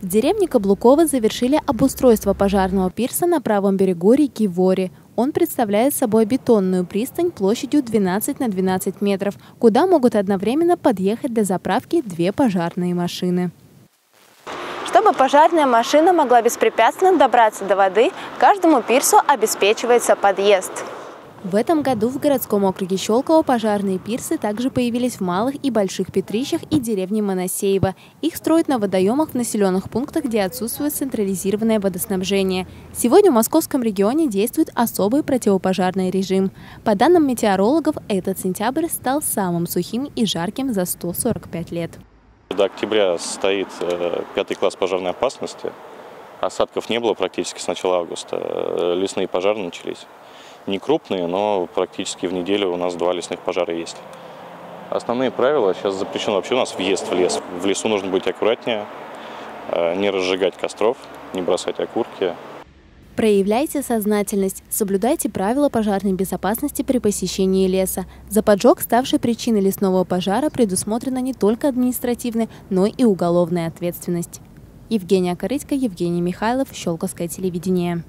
В деревне Каблукова завершили обустройство пожарного пирса на правом берегу реки Вори. Он представляет собой бетонную пристань площадью 12 на 12 метров, куда могут одновременно подъехать для заправки две пожарные машины. Чтобы пожарная машина могла беспрепятственно добраться до воды, каждому пирсу обеспечивается подъезд. В этом году в городском округе Щелково пожарные пирсы также появились в малых и больших Петрищах и деревне Моносеево. Их строят на водоемах в населенных пунктах, где отсутствует централизированное водоснабжение. Сегодня в московском регионе действует особый противопожарный режим. По данным метеорологов, этот сентябрь стал самым сухим и жарким за 145 лет. До октября стоит э, пятый класс пожарной опасности. Осадков не было практически с начала августа. Э, лесные пожары начались не крупные, но практически в неделю у нас два лесных пожара есть. Основные правила, сейчас запрещен вообще у нас въезд в лес. В лесу нужно быть аккуратнее, э, не разжигать костров, не бросать окурки. Проявляйте сознательность, соблюдайте правила пожарной безопасности при посещении леса. За поджог, ставший причиной лесного пожара, предусмотрена не только административная, но и уголовная ответственность. Евгения Корыцка, Евгений Михайлов, Щелковское телевидение.